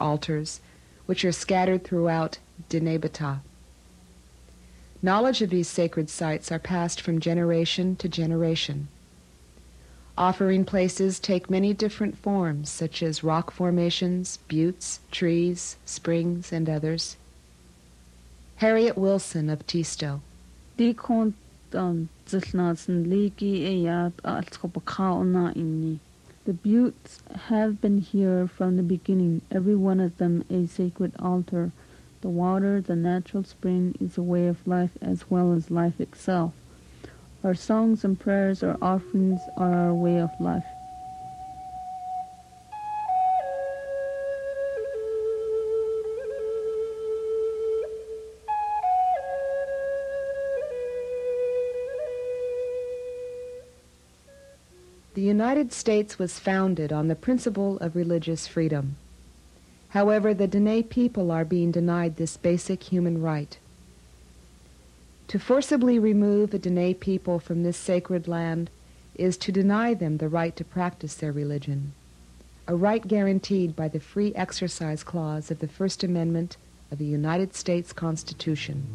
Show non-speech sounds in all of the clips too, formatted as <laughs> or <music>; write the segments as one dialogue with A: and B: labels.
A: altars, which are scattered throughout Diné Bata. Knowledge of these sacred sites are passed from generation to generation. Offering places take many different forms, such as rock formations, buttes, trees, springs, and others. Harriet Wilson of Tisto.
B: Di kon zilnasen legi yat alskopakaona inni. The buttes have been here from the beginning, every one of them a sacred altar. The water, the natural spring, is a way of life as well as life itself. Our songs and prayers, our offerings are our way of life.
A: United States was founded on the principle of religious freedom. However, the Dene people are being denied this basic human right. To forcibly remove the Dene people from this sacred land is to deny them the right to practice their religion, a right guaranteed by the Free Exercise Clause of the First Amendment of the United States Constitution.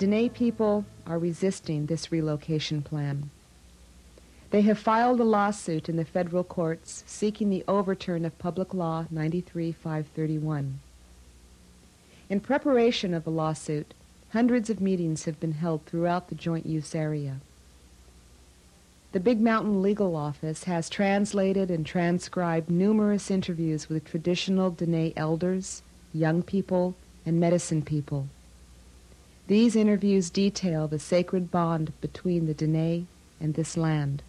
A: Dene people are resisting this relocation plan. They have filed a lawsuit in the federal courts seeking the overturn of Public Law 93-531. In preparation of the lawsuit, hundreds of meetings have been held throughout the joint use area. The Big Mountain Legal Office has translated and transcribed numerous interviews with traditional Dene elders, young people, and medicine people. These interviews detail the sacred bond between the Dene and this land.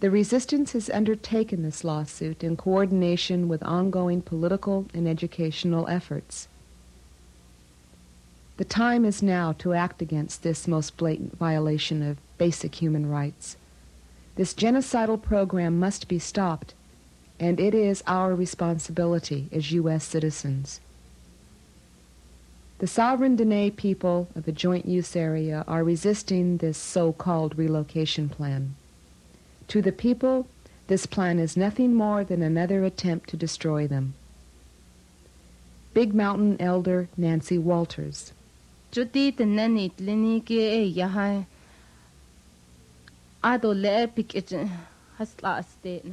A: The resistance has undertaken this lawsuit in coordination with ongoing political and educational efforts. The time is now to act against this most blatant violation of basic human rights. This genocidal program must be stopped, and it is our responsibility as U.S. citizens. The sovereign Dene people of the joint use area are resisting this so-called relocation plan. To the people, this plan is nothing more than another attempt to destroy them. Big Mountain Elder Nancy Walters.
C: Jodi tenenit lini ke e yahai ado le pik hasla state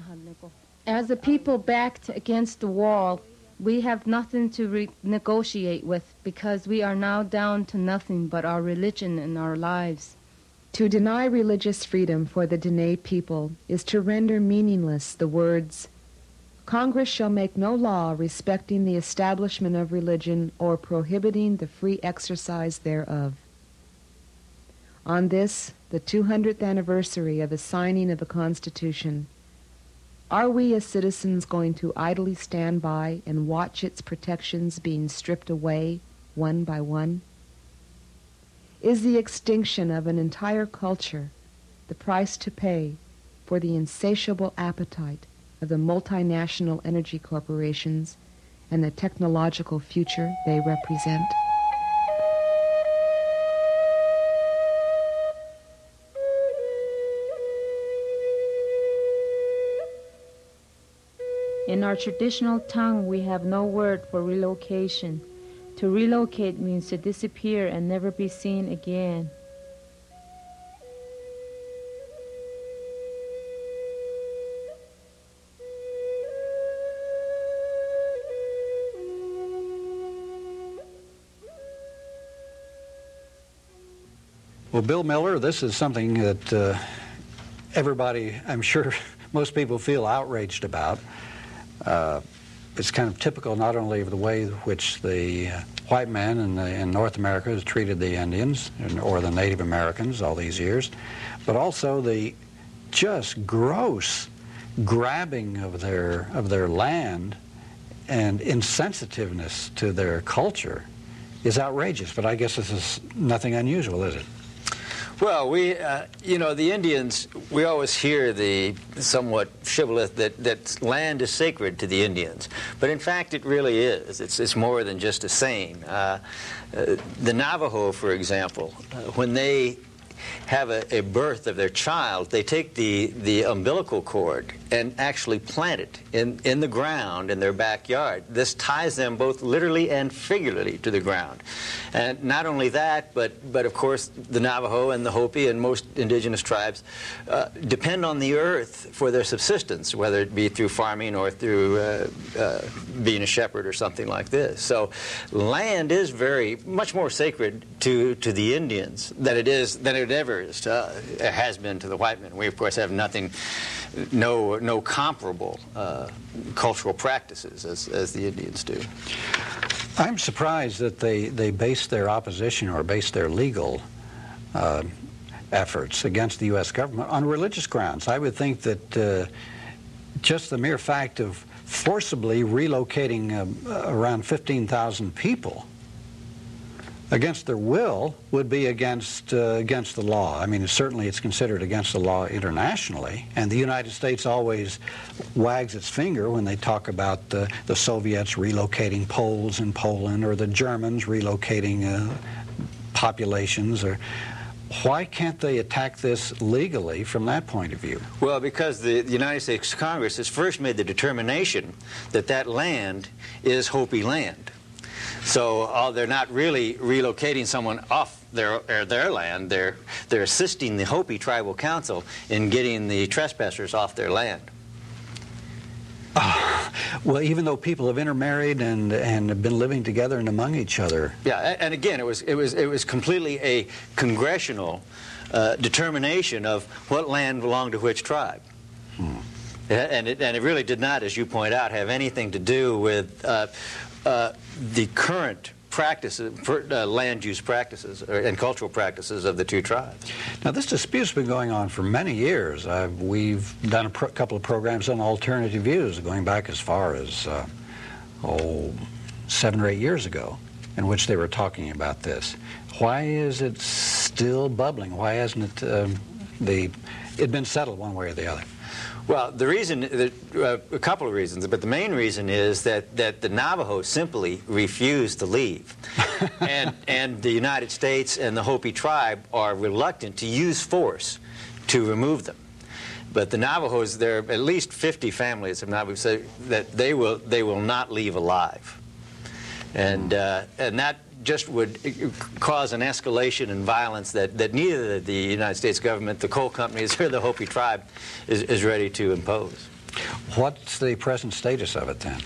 C: As the people backed against the wall, we have nothing to re- negotiate with because we are now down to nothing but our religion and our lives.
A: To deny religious freedom for the Dene people is to render meaningless the words, Congress shall make no law respecting the establishment of religion or prohibiting the free exercise thereof. On this, the 200th anniversary of the signing of the Constitution, are we as citizens going to idly stand by and watch its protections being stripped away one by one? Is the extinction of an entire culture the price to pay for the insatiable appetite of the multinational energy corporations and the technological future they represent?
B: Our traditional tongue, we have no word for relocation. To relocate means to disappear and never be seen again.
D: Well, Bill Miller, this is something that uh, everybody, I'm sure <laughs> most people feel outraged about. Uh, it's kind of typical not only of the way which the uh, white man in, the, in, North America has treated the Indians or the Native Americans all these years, but also the just gross grabbing of their of their land and insensitiveness to their culture is outrageous, but I guess this is nothing unusual, is it?
E: Well, we, uh, you know, the Indians, we always hear the somewhat shibboleth that, that land is sacred to the Indians. But in fact, it really is. It's, it's more than just a saying. Uh, uh, the Navajo, for example, uh, when they have a, a, birth of their child, they take the, the umbilical cord and actually plant it in, in the ground in their backyard. This ties them both literally and figuratively to the ground. And not only that, but, but of course the Navajo and the Hopi and most indigenous tribes uh, depend on the earth for their subsistence, whether it be through farming or through uh, uh, being a shepherd or something like this. So land is very, much more sacred to, to the Indians than it is, than it ever is to, uh, has been to the white men. We, of course, have nothing, no, no comparable uh, cultural practices as, as the Indians do.
D: I'm surprised that they, they base their opposition or base their legal uh, efforts against the U.S. government on religious grounds. I would think that uh, just the mere fact of forcibly relocating uh, around 15,000 people against their will would be against uh, against the law. I mean, certainly it's considered against the law internationally, and the United States always wags its finger when they talk about the, the Soviets relocating Poles in Poland or the Germans relocating uh, populations or why can't they attack this legally from that point of view?
E: Well, because the, the, United States Congress has first made the determination that that land is Hopi land. So uh, they're not really relocating someone off their, their land. They're, they're assisting the Hopi Tribal Council in getting the trespassers off their land.
D: Uh, well, even though people have intermarried and and have been living together and among each other.
E: Yeah, and again, it was it was it was completely a congressional uh, determination of what land belonged to which tribe. Hmm. And it, and it really did not, as you point out, have anything to do with uh, uh, the current practices, uh, land use practices uh, and cultural practices of the two tribes.
D: Now, this dispute's been going on for many years. We've done a couple of programs on alternative views going back as far as, uh, oh, seven or eight years ago, in which they were talking about this. Why is it still bubbling? Why hasn't it, um, the, it been settled one way or the other?
E: Well, the reason, uh, a couple of reasons, but the main reason is that, that the Navajo simply refused to leave. <laughs> and, and the United States and the Hopi tribe are reluctant to use force to remove them. But the Navajos, there are at least 50 families of Navajos say that they will, they will not leave alive. And, uh, and that just would cause an escalation in violence that, that neither the United States government, the coal companies, <laughs> or the Hopi tribe is, is ready to impose.
D: What's the present status of it then?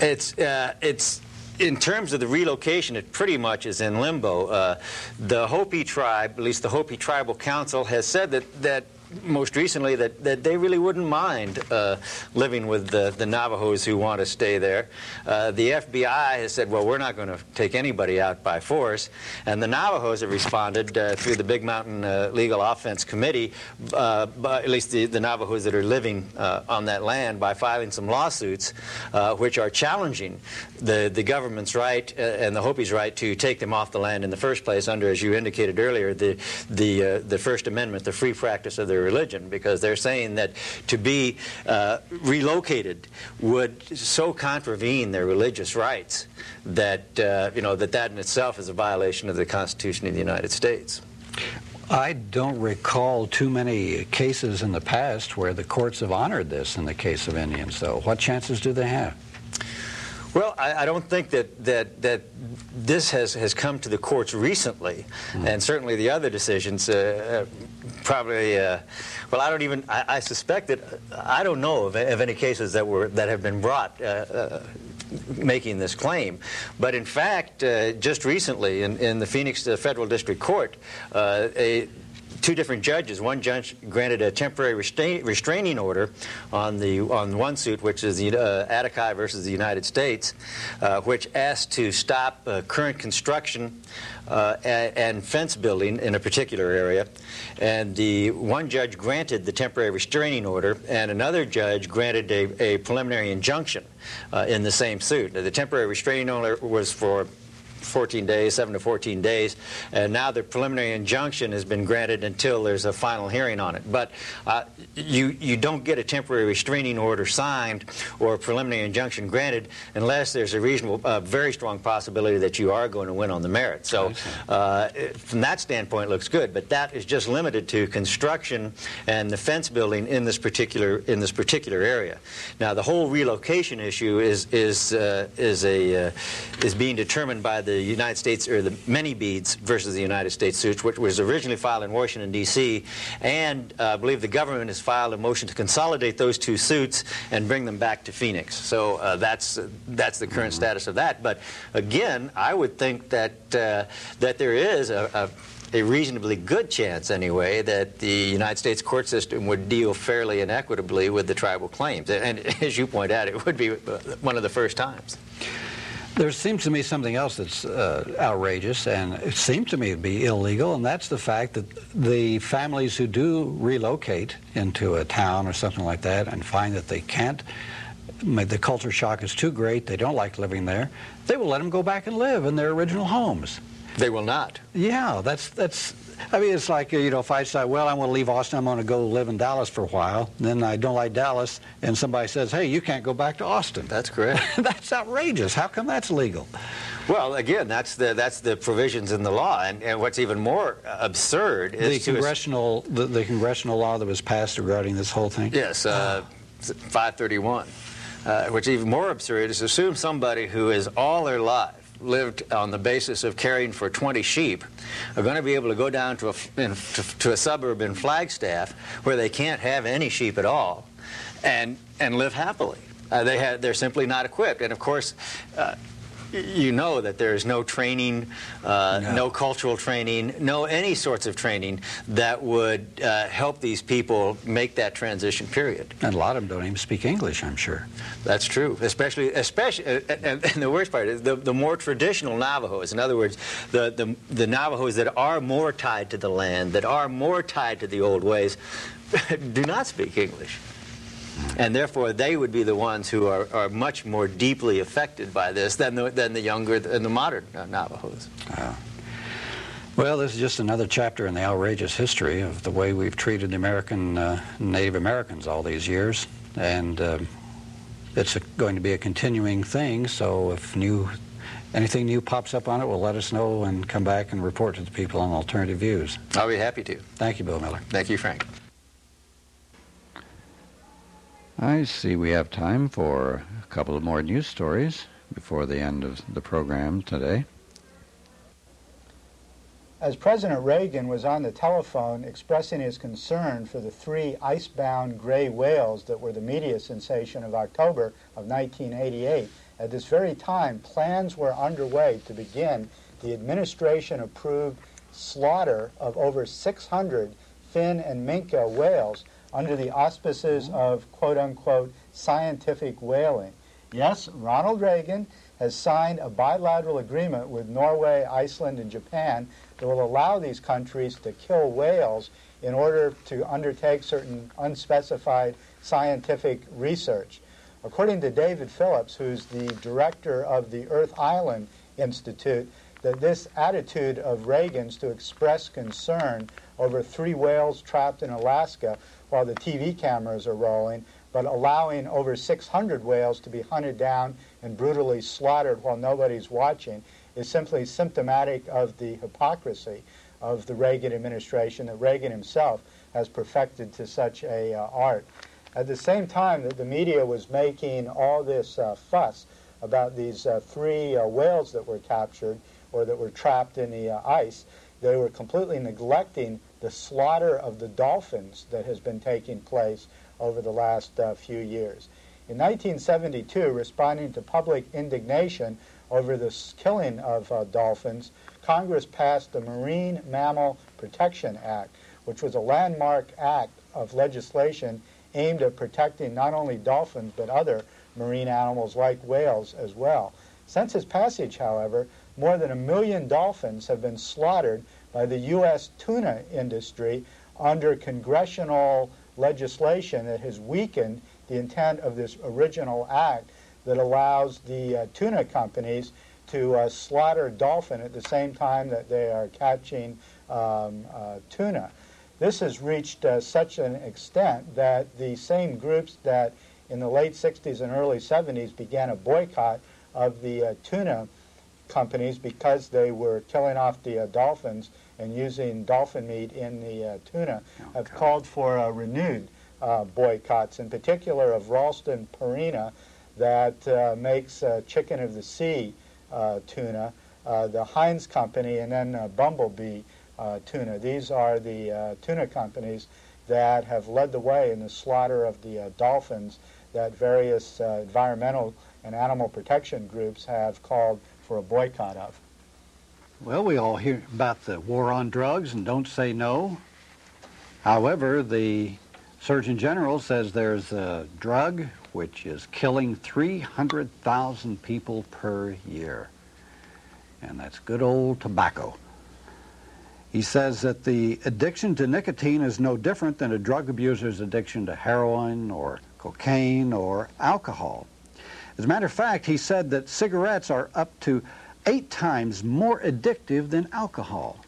E: It's, uh, it's in terms of the relocation, it pretty much is in limbo. Uh, the Hopi tribe, at least the Hopi Tribal Council, has said that, that most recently that, that they really wouldn't mind uh, living with the, the Navajos who want to stay there. Uh, the FBI has said, well, we're not going to take anybody out by force. And the Navajos have responded uh, through the Big Mountain uh, Legal Offense Committee, uh, by, at least the, the Navajos that are living uh, on that land, by filing some lawsuits which are challenging the, the government's right and the Hopi's right to take them off the land in the first place under, as you indicated earlier, the, the, the First Amendment, the free practice of their religion because they're saying that to be uh, relocated would so contravene their religious rights that, uh, you know, that that in itself is a violation of the Constitution of the United States.
D: I don't recall too many cases in the past where the courts have honored this in the case of Indians, though. What chances do they have?
E: Well, I, I, don't think that, that, that this has, has come to the courts recently, mm. and certainly the other decisions uh, probably, uh, well, I don't even, I, I, suspect that, I don't know of, of, any cases that, were, that have been brought uh, uh making this claim. But in fact, uh, just recently in, in the Phoenix uh, Federal District Court, a two different judges. One judge granted a temporary restrain, restraining order on the on one suit, which is the uh, versus the United States, uh, which asked to stop uh, current construction uh, and, and, fence building in a particular area. And the one judge granted the temporary restraining order, and another judge granted a, a preliminary injunction uh, in the same suit. The temporary restraining order was for 14 days, 7 to 14 days, and now the preliminary injunction has been granted until there's a final hearing on it. But uh, you, you don't get a temporary restraining order signed or a preliminary injunction granted unless there's a reasonable, uh, very strong possibility that you are going to win on the merits. So uh, from that standpoint, it looks good. But that is just limited to construction and the fence building in this particular in this particular area. Now, the whole relocation issue is is uh, is a uh, is being determined by the United States or the Manybeads versus the United States suits, which was originally filed in Washington D.C. and uh, I believe the government has filed a motion to consolidate those two suits and bring them back to Phoenix. So uh, that's that's the current status of that. But again, I would think that uh, that there is a, a a reasonably good chance, anyway, that the United States court system would deal fairly and equitably with the tribal claims. And <laughs> as you point out, it would be one of the first times.
D: There seems to me something else that's uh, outrageous, and it seems to me to be illegal, and that's the fact that the families who do relocate into a town or something like that and find that they can't, the culture shock is too great, they don't like living there, they will let them go back and live in their original homes.
E: They will not.
D: Yeah, that's that's. I mean, it's like you know, if I say, well, I'm going to leave Austin, I'm going to go live in Dallas for a while. Then I don't like Dallas, and somebody says, hey, you can't go back to Austin.
E: That's correct. <laughs>
D: that's outrageous. How come that's legal?
E: Well, again, that's the that's the provisions in the law, and, and what's even more absurd is
D: the congressional the, the, congressional law that was passed regarding this whole thing.
E: Yes, uh, 531. Uh, which even more absurd is assume somebody who is all their life lived on the basis of caring for 20 sheep are going to be able to go down to a, in, to, to, a suburb in Flagstaff where they can't have any sheep at all and, and live happily. Uh, they have, they're simply not equipped. And of course, uh, you know that there is no training, uh, no. no. cultural training, no any sorts of training that would uh, help these people make that transition period.
D: And a lot of them don't even speak English, I'm sure.
E: That's true, especially, especially, uh, and, and the worst part is the, the more traditional Navajos. In other words, the, the, the Navajos that are more tied to the land, that are more tied to the old ways, <laughs> do not speak English. And therefore, they would be the ones who are, are much more deeply affected by this than the, than the younger and the modern uh, Navajos. Uh,
D: well, this is just another chapter in the outrageous history of the way we've treated the American uh, Native Americans all these years. And uh, it's a, going to be a continuing thing, so if new anything new pops up on it, we'll let us know and come back and report to the people on alternative views.
E: I'll be happy to.
D: Thank you, Bill Miller.
E: Thank you, Frank.
F: I see we have time for a couple of more news stories before the end of the program today.
G: As President Reagan was on the telephone expressing his concern for the three icebound gray whales that were the media sensation of October of 1988, at this very time, plans were underway to begin the administration approved slaughter of over 600 fin and minke whales under the auspices of quote unquote scientific whaling. Yes, Ronald Reagan has signed a bilateral agreement with Norway, Iceland, and Japan that will allow these countries to kill whales in order to undertake certain unspecified scientific research. According to David Phillips, who's the director of the Earth Island Institute, that this attitude of Reagan's to express concern over three whales trapped in Alaska while the TV cameras are rolling, but allowing over 600 whales to be hunted down and brutally slaughtered while nobody's watching is simply symptomatic of the hypocrisy of the Reagan administration that Reagan himself has perfected to such a uh, art. At the same time that the media was making all this uh, fuss about these uh, three uh, whales that were captured or that were trapped in the uh, ice, they were completely neglecting the slaughter of the dolphins that has been taking place over the last uh, few years. In 1972, responding to public indignation over the killing of uh, dolphins, Congress passed the Marine Mammal Protection Act, which was a landmark act of legislation aimed at protecting not only dolphins but other marine animals like whales as well. Since its passage, however, more than a million dolphins have been slaughtered by the U.S. tuna industry under congressional legislation that has weakened the intent of this original act that allows the uh, tuna companies to uh, slaughter dolphin at the same time that they are catching um, uh, tuna. This has reached such an extent that the same groups that in the late 60s and early 70s began a boycott of the tuna companies because they were killing off the uh, dolphins and using dolphin meat in the uh, tuna
D: Oh,
G: have
D: God.
G: called for uh, renewed uh, boycotts, in particular of Ralston Purina that uh, makes uh, chicken of the sea uh, tuna, uh, the Heinz company, and then uh, Bumblebee uh, tuna. These are the uh, tuna companies that have led the way in the slaughter of the uh, dolphins that various uh, environmental and animal protection groups have called for a boycott of.
D: Well, we all hear about the war on drugs and don't say no. However, the Surgeon General says there's a drug which is killing 300,000 people per year, and that's good old tobacco. He says that the addiction to nicotine is no different than a drug abuser's addiction to heroin or cocaine or alcohol. As a matter of fact, he said that cigarettes are up to eight times more addictive than alcohol.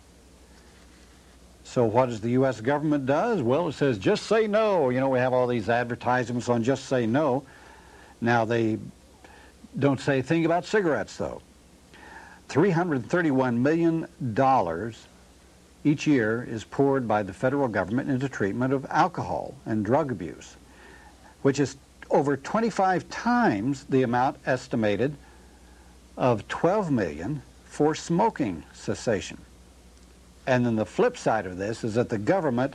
D: So what does the U.S. government does? Well, it says just say no. You know, we have all these advertisements on just say no. Now they don't say a thing about cigarettes, though. $331 million each year is poured by the federal government into treatment of alcohol and drug abuse, which is over 25 times the amount estimated of 12 million for smoking cessation. And then the flip side of this is that the government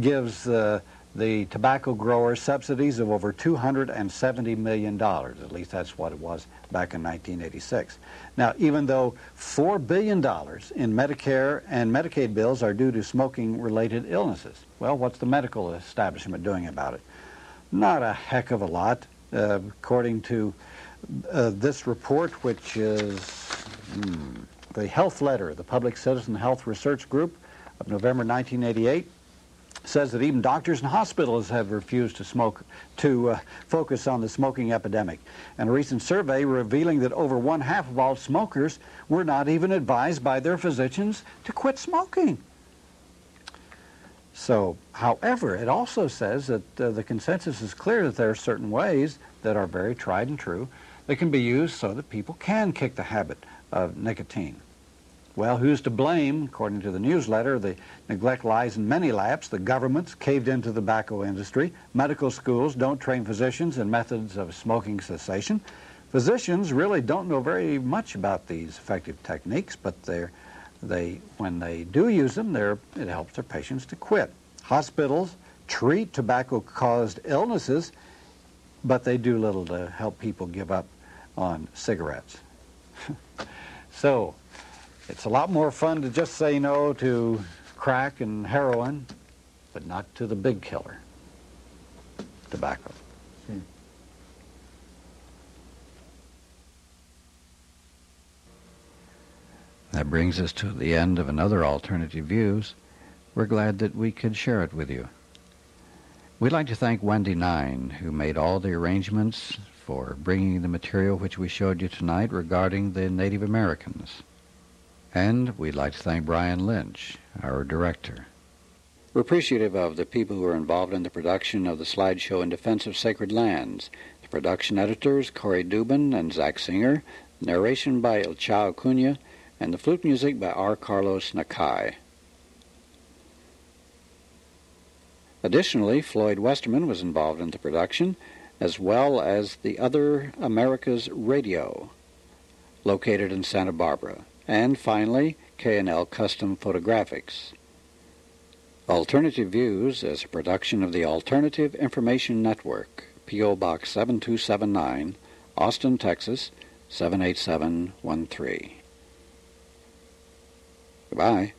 D: gives uh, the tobacco growers subsidies of over $270 million. At least that's what it was back in 1986. Now, even though $4 billion in Medicare and Medicaid bills are due to smoking-related illnesses, well, what's the medical establishment doing about it? Not a heck of a lot, uh, according to uh, this report, which is hmm, the Health Letter, the Public Citizen Health Research Group of November 1988, says that even doctors and hospitals have refused to smoke to uh, focus on the smoking epidemic. And a recent survey revealing that over one half of all smokers were not even advised by their physicians to quit smoking. So, however, it also says that uh, the consensus is clear that there are certain ways that are very tried and true that can be used so that people can kick the habit of nicotine. Well, who's to blame? According to the newsletter, the neglect lies in many laps. The government's caved into the tobacco industry. Medical schools don't train physicians in methods of smoking cessation. Physicians really don't know very much about these effective techniques, but they're, they, when they do use them, it helps their patients to quit. Hospitals treat tobacco-caused illnesses, but they do little to help people give up on cigarettes. <laughs> so, it's a lot more fun to just say no to crack and heroin, but not to the big killer, tobacco.
F: That brings us to the end of another Alternative Views. We're glad that we could share it with you. We'd like to thank Wendy Nine, who made all the arrangements for bringing the material which we showed you tonight regarding the Native Americans. And we'd like to thank Brian Lynch, our director. We're appreciative of the people who are involved in the production of the slideshow in defense of sacred lands. The production editors, Corey Dubin and Zach Singer, narration by El Chao Cunha, and the flute music by R. Carlos Nakai. Additionally, Floyd Westerman was involved in the production, as well as the Other Americas Radio, located in Santa Barbara, and finally, K&L Custom Photographics. Alternative Views is a production of the Alternative Information Network, P.O. Box 7279, Austin, Texas 78713. Goodbye.